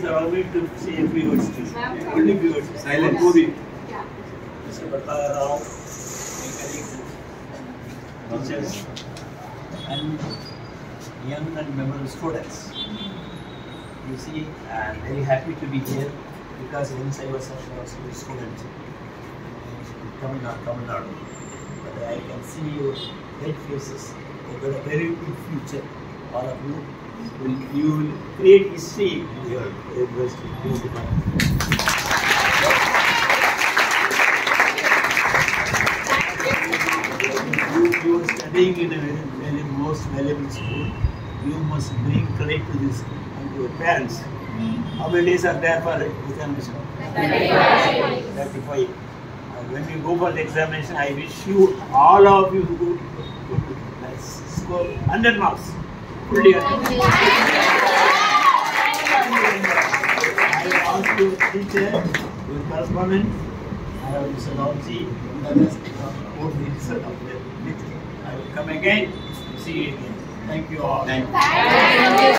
please allow me to say a few words. please. Only few words. Silence. Movie. Yeah. Mr. Bhattara Rao, my colleagues, teachers, and young and memorable students. You see, I am very happy to be here because once I was also a student in Tamil Nadu. Tamil Nadu. But I can see your red faces. You've got a very good future, all of you. Will, you will create history in your university. You, you are studying in a very, very most valuable school. You must bring credit to this and to your parents. How many days are there for examination? 35. And when you go for the examination, I wish you, all of you, good, good, good, nice. score 100 marks. Fully 100. I ask your teacher, your correspondent, I have Mr. Ramji, the rest of both the result of the meeting. I will come again, see you again. Thank you all. Thank you.